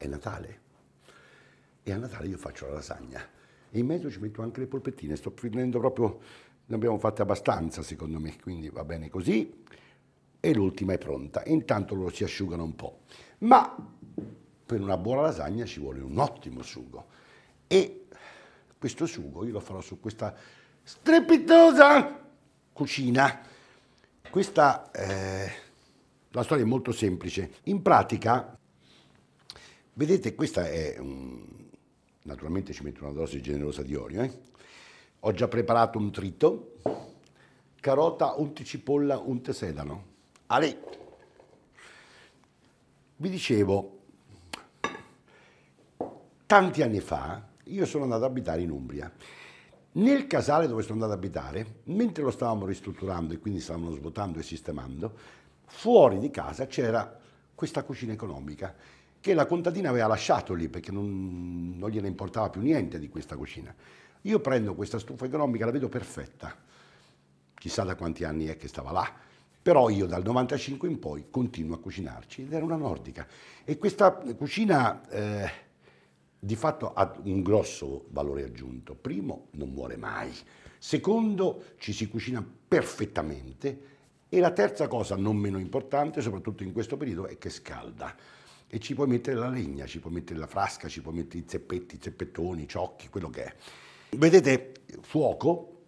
è Natale. E a Natale io faccio la lasagna. E in mezzo ci metto anche le polpettine. Sto finendo proprio, ne abbiamo fatte abbastanza secondo me, quindi va bene così. E l'ultima è pronta. Intanto loro si asciugano un po'. Ma per una buona lasagna ci vuole un ottimo sugo. E questo sugo io lo farò su questa strepitosa cucina. Questa, eh, la storia è molto semplice. In pratica, vedete, questa è un, naturalmente ci metto una dose generosa di olio. Eh? Ho già preparato un trito, carota, unte cipolla, unte sedano. Ale. Vi dicevo, tanti anni fa io sono andato ad abitare in Umbria. Nel casale dove sono andato ad abitare, mentre lo stavamo ristrutturando e quindi stavamo svuotando e sistemando, fuori di casa c'era questa cucina economica che la contadina aveva lasciato lì perché non, non gliene importava più niente di questa cucina. Io prendo questa stufa economica, la vedo perfetta, chissà da quanti anni è che stava là, però io dal 95 in poi continuo a cucinarci ed era una nordica. E questa cucina eh, di fatto ha un grosso valore aggiunto. Primo, non muore mai. Secondo, ci si cucina perfettamente. E la terza cosa, non meno importante, soprattutto in questo periodo, è che scalda. E ci puoi mettere la legna, ci puoi mettere la frasca, ci puoi mettere i zeppetti, i zeppettoni, i ciocchi, quello che è. Vedete, fuoco,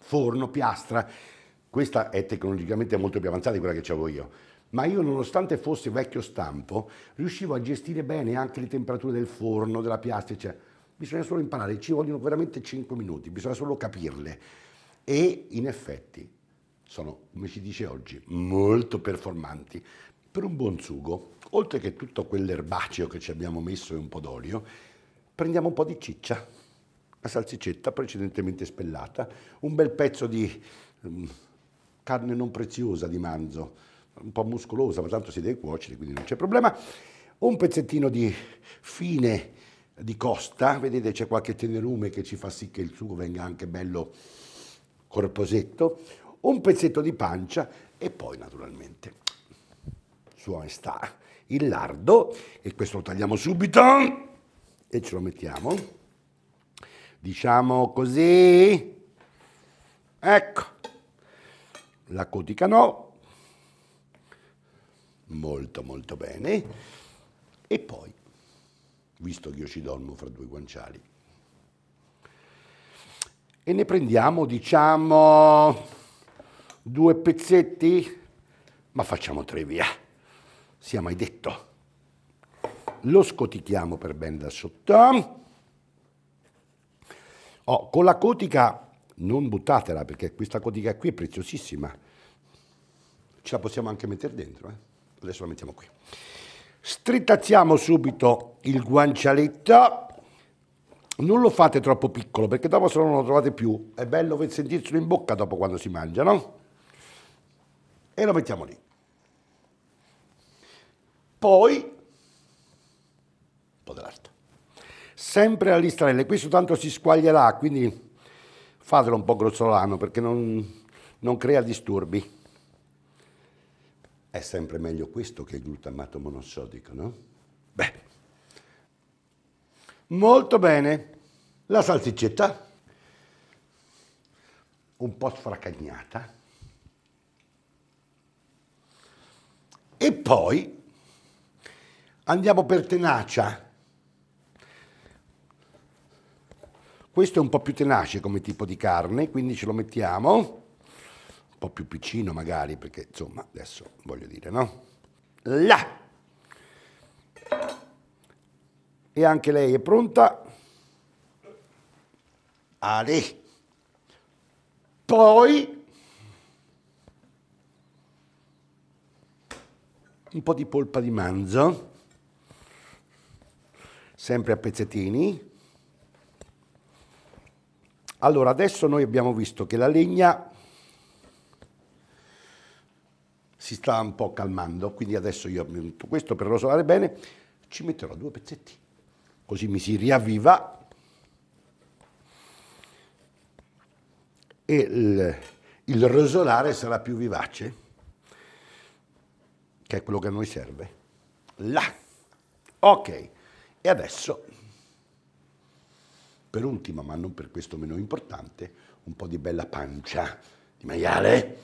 forno, piastra, questa è tecnologicamente molto più avanzata di quella che avevo io, ma io nonostante fosse vecchio stampo, riuscivo a gestire bene anche le temperature del forno, della piastra, eccetera. Bisogna solo imparare, ci vogliono veramente 5 minuti, bisogna solo capirle. E in effetti sono, come si dice oggi, molto performanti. Per un buon sugo, oltre che tutto quell'erbaceo che ci abbiamo messo e un po' d'olio, prendiamo un po' di ciccia, la salsiccetta precedentemente spellata, un bel pezzo di um, carne non preziosa di manzo, un po' muscolosa, ma tanto si deve cuocere, quindi non c'è problema. Un pezzettino di fine di costa, vedete c'è qualche tenerume che ci fa sì che il sugo venga anche bello corposetto, un pezzetto di pancia e poi naturalmente sua maestà il lardo e questo lo tagliamo subito e ce lo mettiamo. Diciamo così. Ecco. La cotica no, molto molto bene, e poi, visto che io ci dormo fra due guanciali, e ne prendiamo, diciamo, due pezzetti, ma facciamo tre via, sia mai detto. Lo scotichiamo per bene da sotto. Oh, con la cotica non buttatela perché questa codica qui è preziosissima. Ce la possiamo anche mettere dentro, eh? adesso la mettiamo qui. Strittazziamo subito il guancialetto, non lo fate troppo piccolo perché dopo se no non lo trovate più, è bello per sentirselo in bocca dopo quando si mangia, no? E lo mettiamo lì. Poi, un po' dell'altro. Sempre a listrelle, questo tanto si squaglierà, quindi fatelo un po' grossolano perché non, non crea disturbi. È sempre meglio questo che il glutamato monossodico, no? Beh, molto bene. La salsiccetta, un po' sfracagnata. E poi andiamo per tenacia Questo è un po' più tenace come tipo di carne, quindi ce lo mettiamo un po' più piccino magari, perché insomma, adesso voglio dire, no? Là! E anche lei è pronta. Ale. Poi un po' di polpa di manzo, sempre a pezzettini. Allora, adesso noi abbiamo visto che la legna si sta un po' calmando, quindi adesso io metto questo per rosolare bene, ci metterò due pezzetti, così mi si riavviva e il, il rosolare sarà più vivace, che è quello che a noi serve. Là! Ok, e adesso, per ultima, ma non per questo meno importante, un po' di bella pancia di maiale.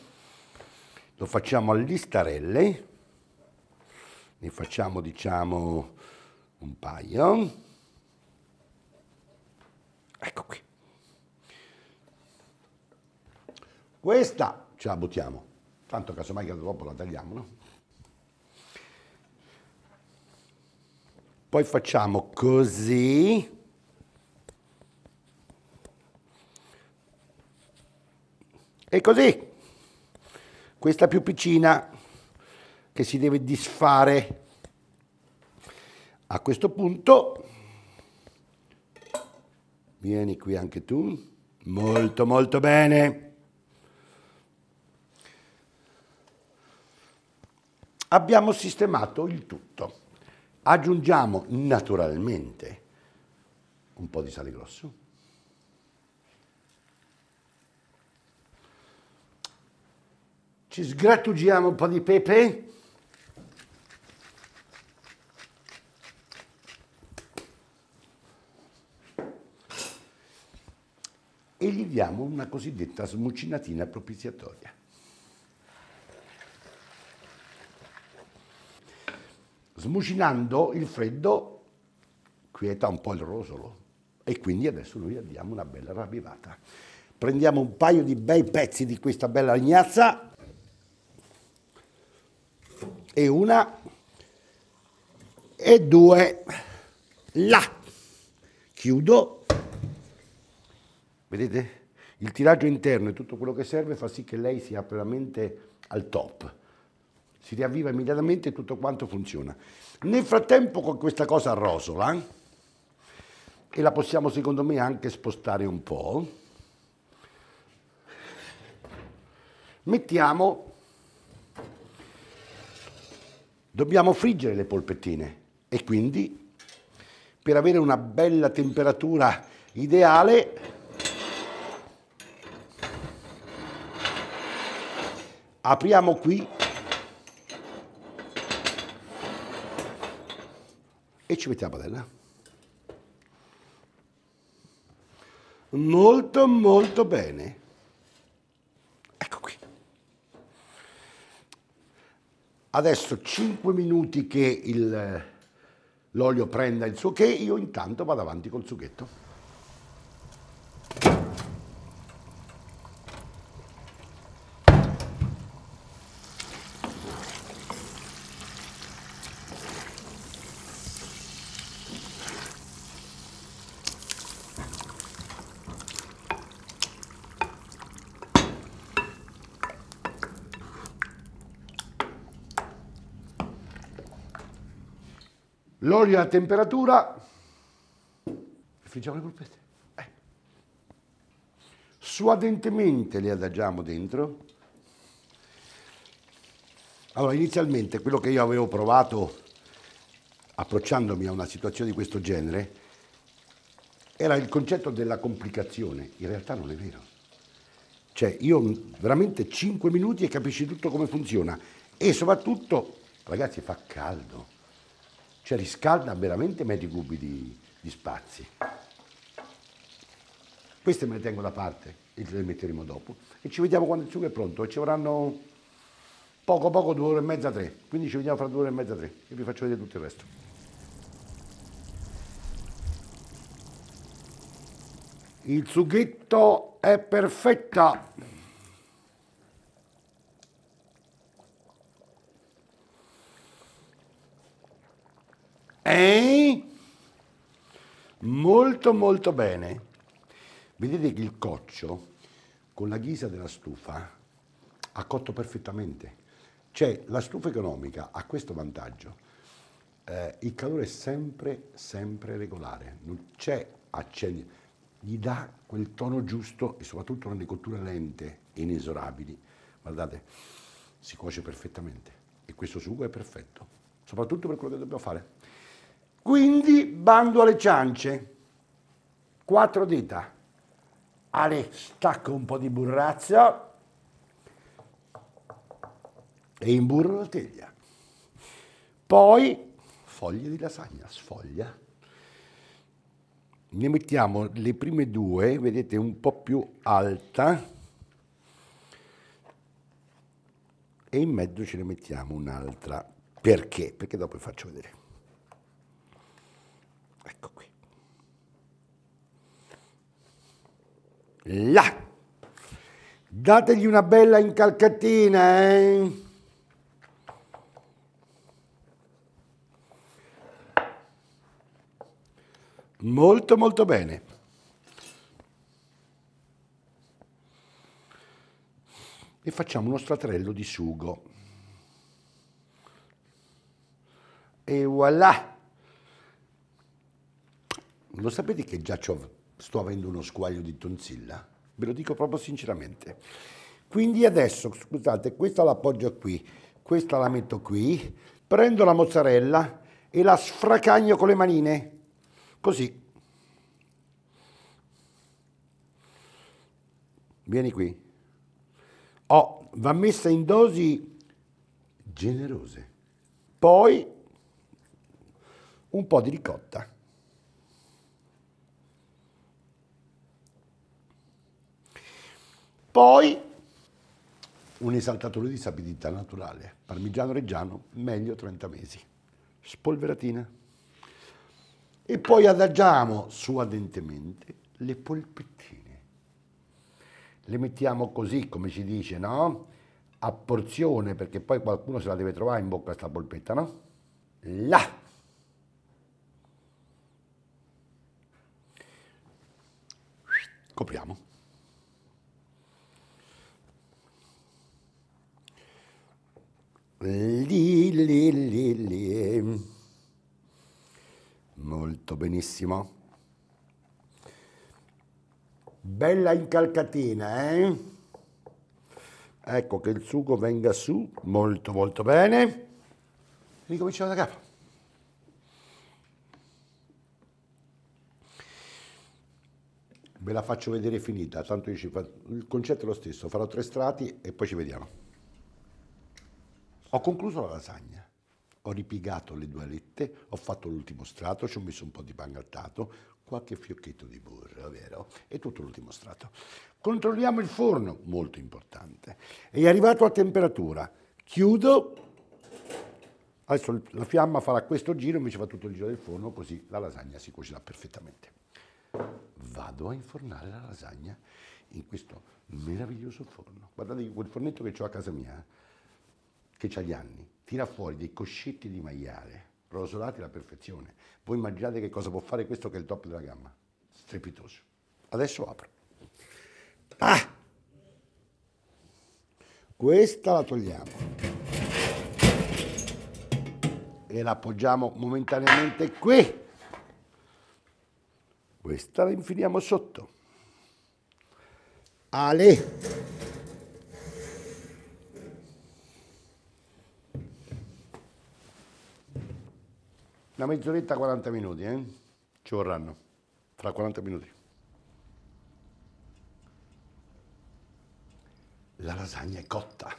Lo facciamo a listarelle, ne facciamo diciamo un paio. Ecco qui. Questa ce la buttiamo, tanto casomai che dopo la tagliamo, no? Poi facciamo così. E così. Questa più piccina che si deve disfare. A questo punto, vieni qui anche tu, molto molto bene. Abbiamo sistemato il tutto. Aggiungiamo naturalmente un po' di sale grosso. Ci sgrattugiamo un po' di pepe. E gli diamo una cosiddetta smucinatina propiziatoria. Smucinando il freddo quieta un po' il rosolo e quindi adesso noi diamo una bella ravvivata. Prendiamo un paio di bei pezzi di questa bella legnazza e una e due là. Chiudo. Vedete? Il tiraggio interno e tutto quello che serve fa sì che lei sia veramente al top si riavviva immediatamente e tutto quanto funziona. Nel frattempo con questa cosa rosola, e la possiamo secondo me anche spostare un po', mettiamo, dobbiamo friggere le polpettine e quindi per avere una bella temperatura ideale apriamo qui e ci mettiamo la padella. Molto molto bene. Ecco qui. Adesso 5 minuti che l'olio prenda il suo che, io intanto vado avanti col sughetto. L'olio a temperatura, friggiamo le polpette. Eh. Suadentemente le adagiamo dentro. Allora, inizialmente quello che io avevo provato approcciandomi a una situazione di questo genere era il concetto della complicazione. In realtà non è vero. Cioè, io veramente 5 minuti e capisci tutto come funziona. E soprattutto, ragazzi, fa caldo cioè riscalda veramente metri cubi di, di spazi. Queste me le tengo da parte e le metteremo dopo. E ci vediamo quando il sugo è pronto. E ci vorranno poco poco, due ore e mezza, tre. Quindi ci vediamo fra due ore e mezza, tre. E vi faccio vedere tutto il resto. Il sughetto è perfetto. Eh? Molto molto bene. Vedete che il coccio con la ghisa della stufa ha cotto perfettamente. Cioè la stufa economica ha questo vantaggio. Eh, il calore è sempre, sempre regolare, non c'è accendi, gli dà quel tono giusto e soprattutto nelle cotture lente e inesorabili. Guardate, si cuoce perfettamente e questo sugo è perfetto, soprattutto per quello che dobbiamo fare. Quindi bando alle ciance, quattro dita. Ale, stacco un po' di burrazzo e imburro la teglia. Poi foglie di lasagna, sfoglia. Ne mettiamo le prime due, vedete, un po' più alta e in mezzo ce ne mettiamo un'altra. Perché? Perché dopo vi faccio vedere. Ecco qui. Là! Dategli una bella incalcatina, eh? Molto molto bene. E facciamo uno stratarello di sugo. E voilà! Lo sapete che già sto avendo uno squaglio di tonsilla? Ve lo dico proprio sinceramente. Quindi adesso, scusate, questa la appoggio qui, questa la metto qui, prendo la mozzarella e la sfracagno con le manine Così. Vieni qui. Oh, va messa in dosi generose. Poi un po' di ricotta. Poi un esaltatore di sapidità naturale, parmigiano reggiano, meglio 30 mesi. Spolveratina e poi adagiamo suadentemente le polpettine. Le mettiamo così, come si dice, no? A porzione, perché poi qualcuno se la deve trovare in bocca sta polpetta, no? Là! Copriamo. Lì, lì, lì, lì. Molto benissimo. Bella incalcatina, eh? Ecco che il sugo venga su, molto molto bene. Ricominciamo da capo. Ve la faccio vedere finita, tanto fa... il concetto è lo stesso, farò tre strati e poi ci vediamo. Ho concluso la lasagna ho ripiegato le due alette, ho fatto l'ultimo strato, ci ho messo un po' di pan grattato, qualche fiocchetto di burro, vero? E tutto l'ultimo strato. Controlliamo il forno, molto importante. È arrivato a temperatura. Chiudo. Adesso la fiamma farà questo giro, invece fa tutto il giro del forno, così la lasagna si cuocerà perfettamente. Vado a infornare la lasagna in questo meraviglioso forno. Guardate quel fornetto che ho a casa mia, che ha gli anni tira fuori dei coscetti di maiale, rosolati alla perfezione. Voi immaginate che cosa può fare questo che è il top della gamma? Strepitoso. Adesso apro. Ah! Questa la togliamo. E la appoggiamo momentaneamente qui. Questa la infiliamo sotto. Ale! Una mezz'oretta, 40 minuti, eh? Ci vorranno, fra 40 minuti. La lasagna è cotta.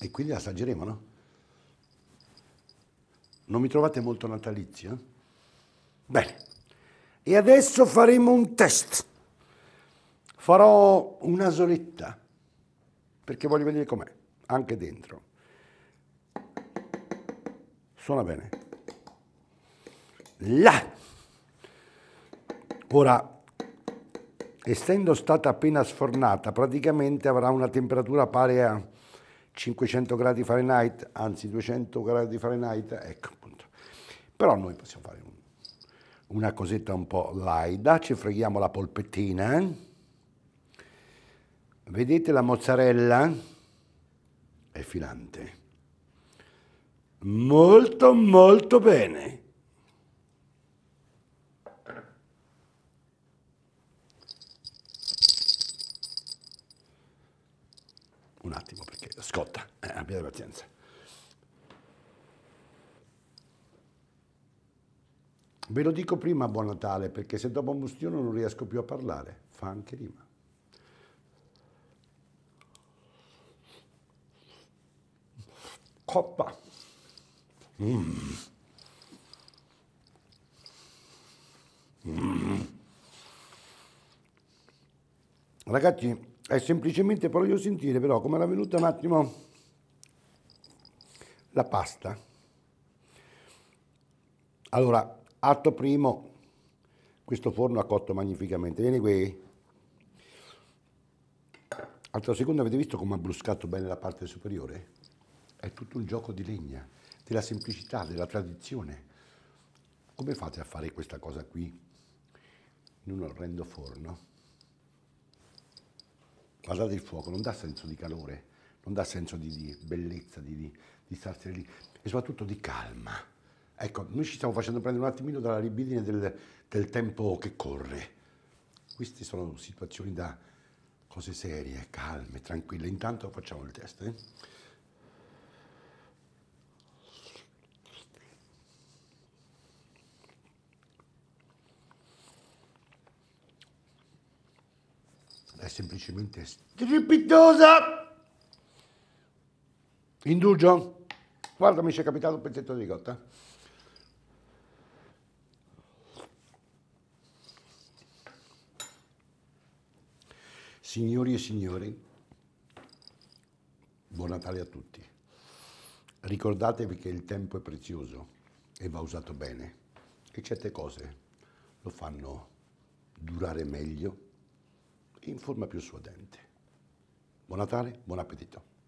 E quindi la assaggeremo, no? Non mi trovate molto natalizio? Bene. E adesso faremo un test. Farò una soletta, perché voglio vedere com'è, anche dentro. Suona bene. Là! Ora, essendo stata appena sfornata, praticamente avrà una temperatura pari a 500 gradi Fahrenheit, anzi 200 gradi Fahrenheit, ecco appunto. Però noi possiamo fare un, una cosetta un po' laida, ci freghiamo la polpettina. Vedete la mozzarella? È filante. Molto, molto bene. Un attimo perché scotta, eh, abbiate pazienza. Ve lo dico prima Buon Natale perché se dopo un bustione non riesco più a parlare, fa anche rima. Coppa. Mm. Mm. Ragazzi, è semplicemente voglio sentire però come era venuta un attimo la pasta. Allora, atto primo, questo forno ha cotto magnificamente. Vieni qui. Atto secondo, avete visto come ha bruscato bene la parte superiore? È tutto un gioco di legna, della semplicità, della tradizione. Come fate a fare questa cosa qui in un orrendo forno? Guardate il fuoco, non dà senso di calore, non dà senso di, di bellezza, di, di, di starsene lì e soprattutto di calma. Ecco, noi ci stiamo facendo prendere un attimino dalla libidine del, del tempo che corre. Queste sono situazioni da cose serie, calme, tranquille. Intanto facciamo il test. Eh? È semplicemente strepitosa. Indugio? Guarda, mi è capitato un pezzetto di ricotta. Signori e signori, buon Natale a tutti. Ricordatevi che il tempo è prezioso e va usato bene e certe cose lo fanno durare meglio in forma più suadente. Buon Natale, buon appetito.